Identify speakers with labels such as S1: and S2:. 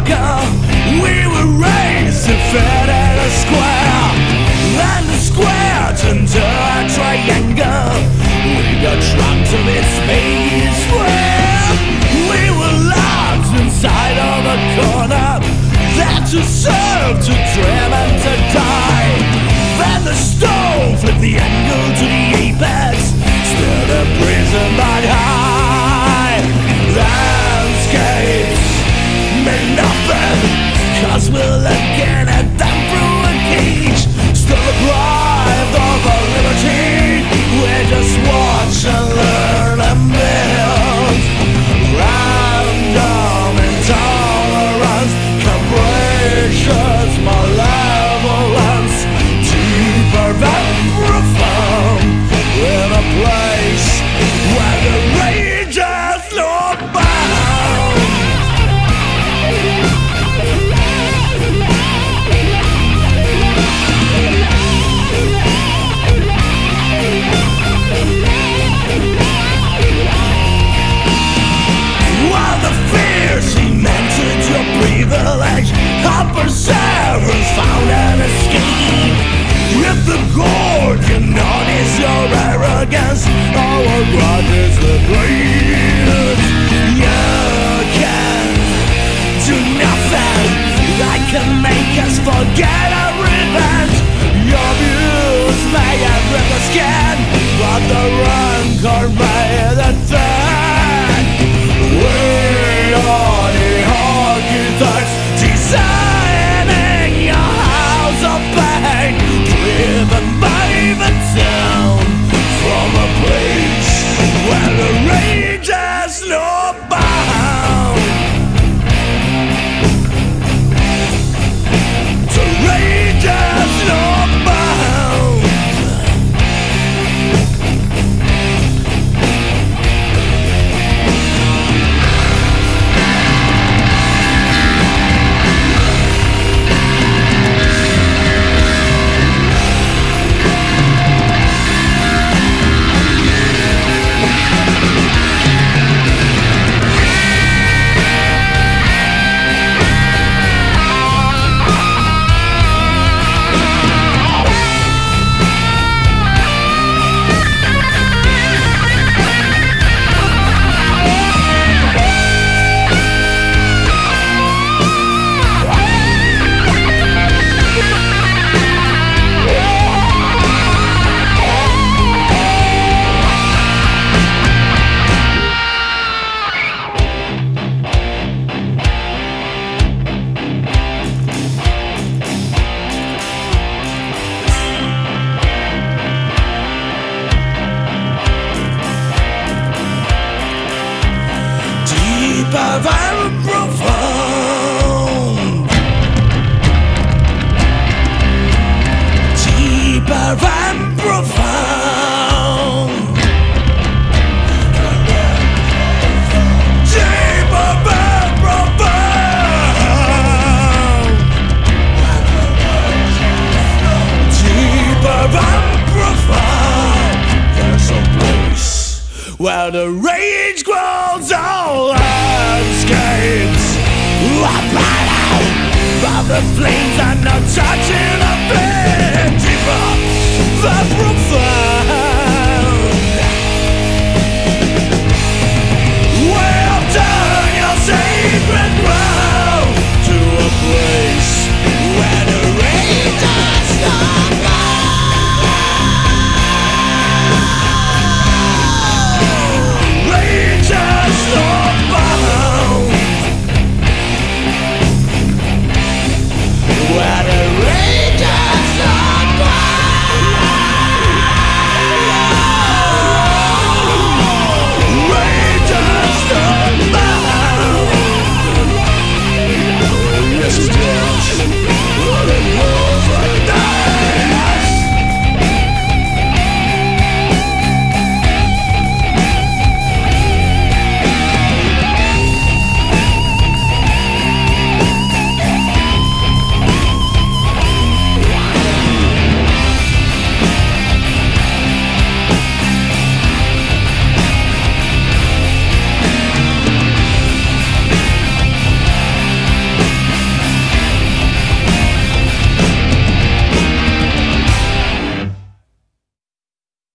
S1: ago We were raised in a Square. And the square turned to a triangle. We got trapped to its maze where We were locked inside of a corner there to serve, to dream and to die. Then the storm where the rage grows all landscapes Up and out, but the flames are not touching.